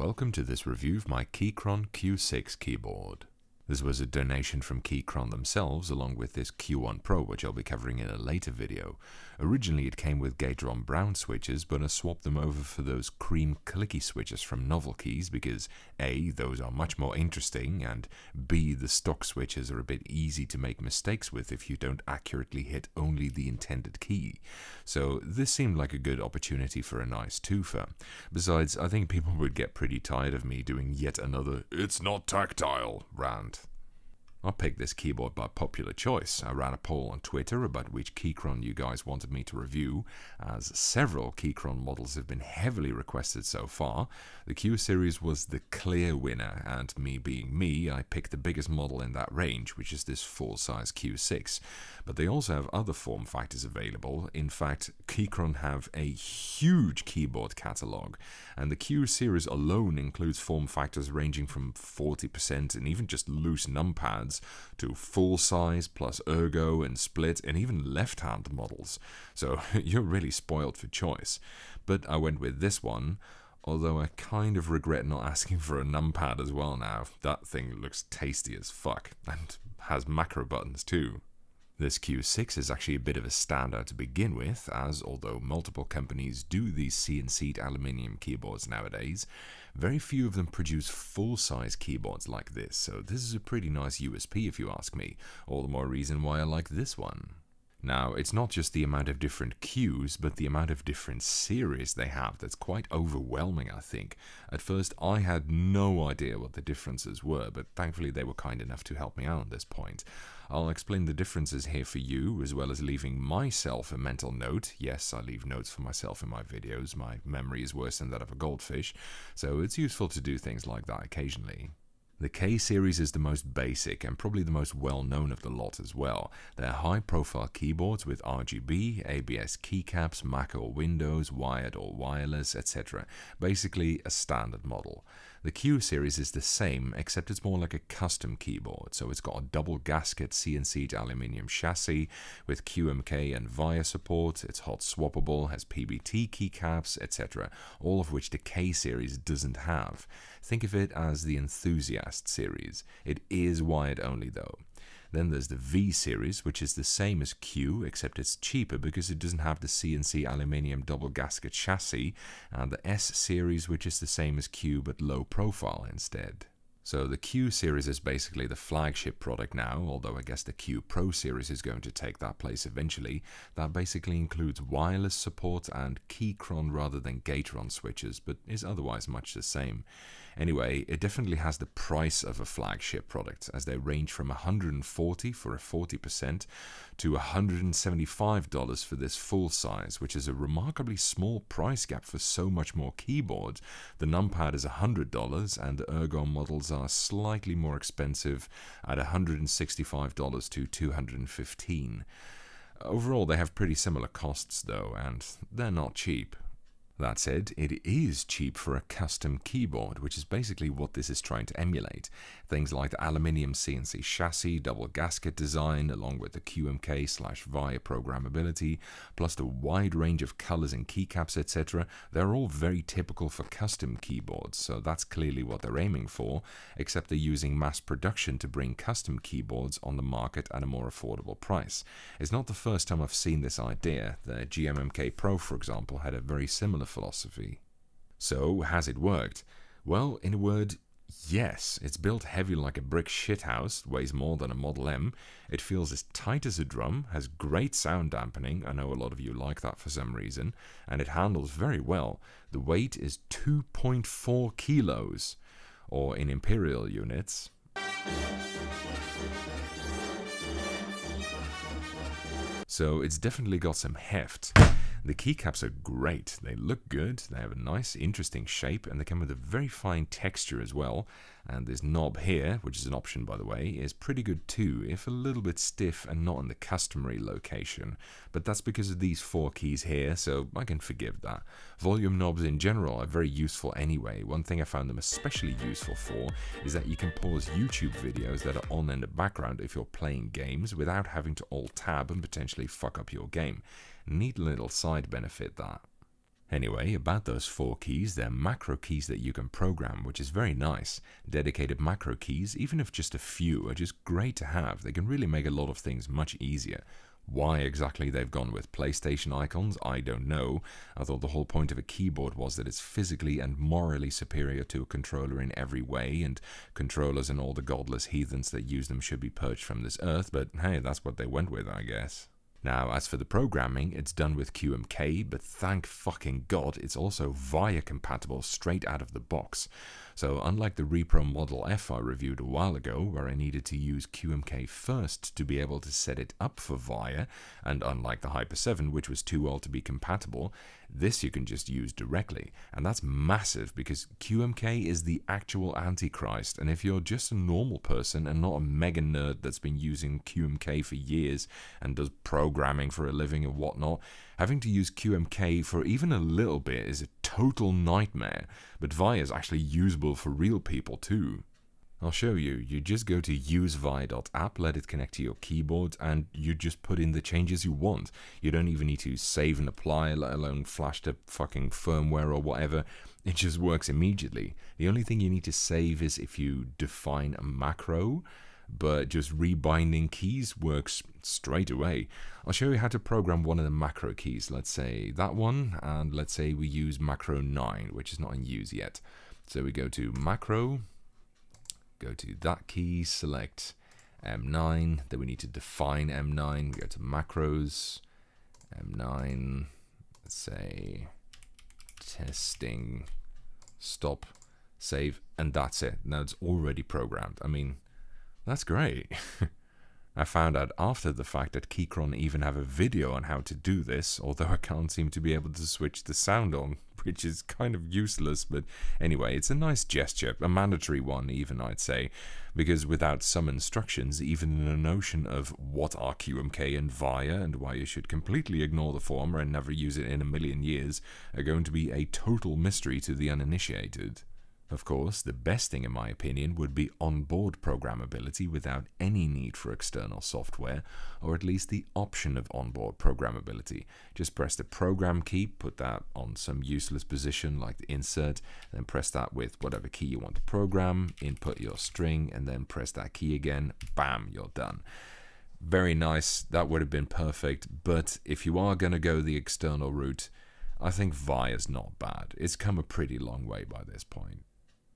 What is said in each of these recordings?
welcome to this review of my Keychron Q6 keyboard. This was a donation from Keychron themselves along with this Q1 Pro which I'll be covering in a later video. Originally it came with Gateron brown switches but I swapped them over for those cream clicky switches from Novelkeys because A. those are much more interesting and B. the stock switches are a bit easy to make mistakes with if you don't accurately hit only the intended key. So this seemed like a good opportunity for a nice twofer. Besides I think people would get pretty tired of me doing yet another it's not tactile rant. I picked this keyboard by popular choice. I ran a poll on Twitter about which Keychron you guys wanted me to review, as several Keychron models have been heavily requested so far. The Q series was the clear winner, and me being me, I picked the biggest model in that range, which is this full-size Q6. But they also have other form factors available. In fact, Keychron have a huge keyboard catalog, and the Q series alone includes form factors ranging from 40% and even just loose numpads to full size plus ergo and split and even left hand models. So you're really spoiled for choice. But I went with this one. Although I kind of regret not asking for a numpad as well now. That thing looks tasty as fuck and has macro buttons too. This Q6 is actually a bit of a standout to begin with, as although multiple companies do these CNC aluminium keyboards nowadays, very few of them produce full-size keyboards like this, so this is a pretty nice USP if you ask me, all the more reason why I like this one. Now, it's not just the amount of different Qs, but the amount of different series they have that's quite overwhelming, I think. At first, I had no idea what the differences were, but thankfully they were kind enough to help me out at this point. I'll explain the differences here for you, as well as leaving myself a mental note. Yes, I leave notes for myself in my videos. My memory is worse than that of a goldfish, so it's useful to do things like that occasionally. The K series is the most basic and probably the most well known of the lot as well. They're high profile keyboards with RGB, ABS keycaps, Mac or Windows, wired or wireless, etc. Basically a standard model. The Q series is the same, except it's more like a custom keyboard, so it's got a double gasket CNC aluminium chassis with QMK and VIA support, it's hot swappable, has PBT keycaps, etc., all of which the K series doesn't have. Think of it as the Enthusiast series. It is wired only though. Then there's the V series, which is the same as Q, except it's cheaper because it doesn't have the CNC aluminium double gasket chassis, and the S series, which is the same as Q but low profile instead. So the Q series is basically the flagship product now, although I guess the Q Pro series is going to take that place eventually. That basically includes wireless support and Keychron rather than Gateron switches, but is otherwise much the same. Anyway, it definitely has the price of a flagship product, as they range from 140 for a 40% to $175 for this full size, which is a remarkably small price gap for so much more keyboard. The numpad is $100 and the Ergon models are slightly more expensive at $165 to $215. Overall, they have pretty similar costs though, and they're not cheap. That said, it is cheap for a custom keyboard, which is basically what this is trying to emulate. Things like the aluminium CNC chassis, double gasket design, along with the QMK slash VIA programmability, plus the wide range of colors and keycaps, etc. They're all very typical for custom keyboards, so that's clearly what they're aiming for, except they're using mass production to bring custom keyboards on the market at a more affordable price. It's not the first time I've seen this idea. The GMMK Pro, for example, had a very similar philosophy. So, has it worked? Well, in a word, yes. It's built heavy like a brick shithouse, weighs more than a Model M. It feels as tight as a drum, has great sound dampening, I know a lot of you like that for some reason, and it handles very well. The weight is 2.4 kilos, or in imperial units. So it's definitely got some heft. The keycaps are great. They look good, they have a nice interesting shape, and they come with a very fine texture as well. And this knob here, which is an option by the way, is pretty good too, if a little bit stiff and not in the customary location. But that's because of these four keys here, so I can forgive that. Volume knobs in general are very useful anyway. One thing I found them especially useful for is that you can pause YouTube videos that are on in the background if you're playing games without having to alt tab and potentially fuck up your game. Neat little side benefit that. Anyway, about those four keys, they're macro keys that you can program, which is very nice. Dedicated macro keys, even if just a few, are just great to have. They can really make a lot of things much easier. Why exactly they've gone with PlayStation icons, I don't know. I thought the whole point of a keyboard was that it's physically and morally superior to a controller in every way, and controllers and all the godless heathens that use them should be purged from this earth, but hey, that's what they went with, I guess. Now, as for the programming, it's done with QMK, but thank fucking god it's also VIA compatible straight out of the box. So unlike the Repro Model F I reviewed a while ago, where I needed to use QMK first to be able to set it up for VIA, and unlike the Hyper 7, which was too old to be compatible, this you can just use directly, and that's massive because QMK is the actual Antichrist, and if you're just a normal person and not a mega nerd that's been using QMK for years and does programming for a living and whatnot, having to use QMK for even a little bit is a total nightmare, but VIA is actually usable for real people too. I'll show you. You just go to usevia.app, let it connect to your keyboard, and you just put in the changes you want. You don't even need to save and apply, let alone flash the fucking firmware or whatever. It just works immediately. The only thing you need to save is if you define a macro, but just rebinding keys works straight away. I'll show you how to program one of the macro keys. Let's say that one, and let's say we use macro 9, which is not in use yet. So we go to macro, go to that key, select M9, then we need to define M9, we go to macros, M9, let's say testing, stop, save, and that's it. Now it's already programmed. I mean, that's great. I found out after the fact that Keychron even have a video on how to do this, although I can't seem to be able to switch the sound on, which is kind of useless, but anyway, it's a nice gesture, a mandatory one even, I'd say, because without some instructions, even the notion of what are QMK and VIA and why you should completely ignore the former and never use it in a million years are going to be a total mystery to the uninitiated. Of course, the best thing in my opinion would be onboard programmability without any need for external software, or at least the option of onboard programmability. Just press the program key, put that on some useless position like the insert, then press that with whatever key you want to program, input your string, and then press that key again, bam, you're done. Very nice, that would have been perfect, but if you are going to go the external route, I think VIA is not bad. It's come a pretty long way by this point.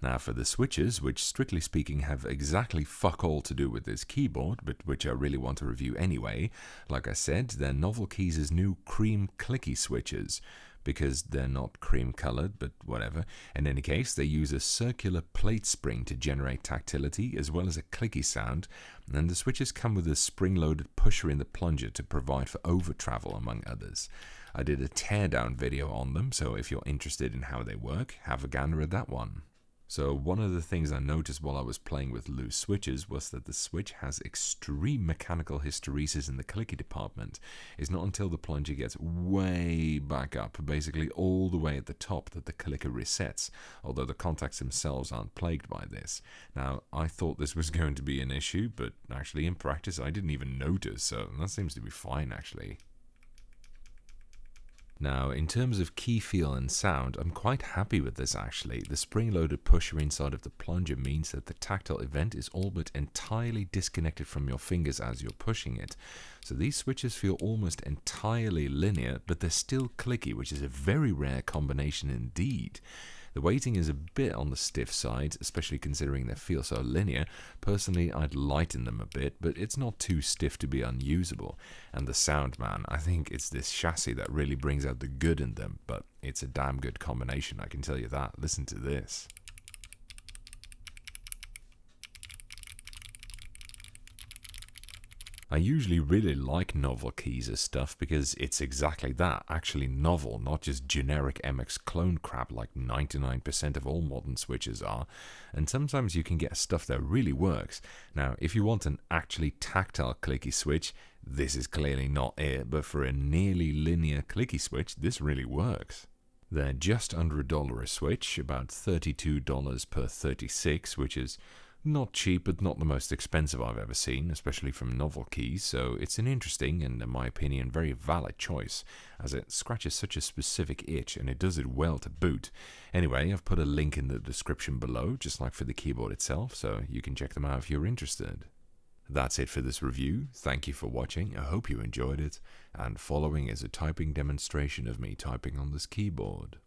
Now for the switches, which strictly speaking have exactly fuck all to do with this keyboard, but which I really want to review anyway, like I said, they're Novelkeys' new cream clicky switches, because they're not cream colored, but whatever. In any case, they use a circular plate spring to generate tactility as well as a clicky sound, and the switches come with a spring-loaded pusher in the plunger to provide for over travel among others. I did a teardown video on them, so if you're interested in how they work, have a gander at that one. So one of the things I noticed while I was playing with loose switches was that the switch has extreme mechanical hysteresis in the clicky department. It's not until the plunger gets way back up, basically all the way at the top, that the clicker resets, although the contacts themselves aren't plagued by this. Now, I thought this was going to be an issue, but actually in practice I didn't even notice, so that seems to be fine actually. Now, in terms of key feel and sound, I'm quite happy with this actually. The spring-loaded pusher inside of the plunger means that the tactile event is all but entirely disconnected from your fingers as you're pushing it. So these switches feel almost entirely linear, but they're still clicky, which is a very rare combination indeed. The weighting is a bit on the stiff side, especially considering they feel so linear. Personally, I'd lighten them a bit, but it's not too stiff to be unusable. And the sound, man, I think it's this chassis that really brings out the good in them, but it's a damn good combination, I can tell you that. Listen to this. I usually really like Novelkeys stuff because it's exactly that, actually novel, not just generic MX clone crap like 99% of all modern switches are, and sometimes you can get stuff that really works. Now, if you want an actually tactile clicky switch, this is clearly not it, but for a nearly linear clicky switch, this really works. They're just under a dollar a switch, about $32 per 36, which is Not cheap, but not the most expensive I've ever seen, especially from Novelkeys, so it's an interesting and, in my opinion, very valid choice, as it scratches such a specific itch and it does it well to boot. Anyway, I've put a link in the description below, just like for the keyboard itself, so you can check them out if you're interested. That's it for this review. Thank you for watching. I hope you enjoyed it. And following is a typing demonstration of me typing on this keyboard.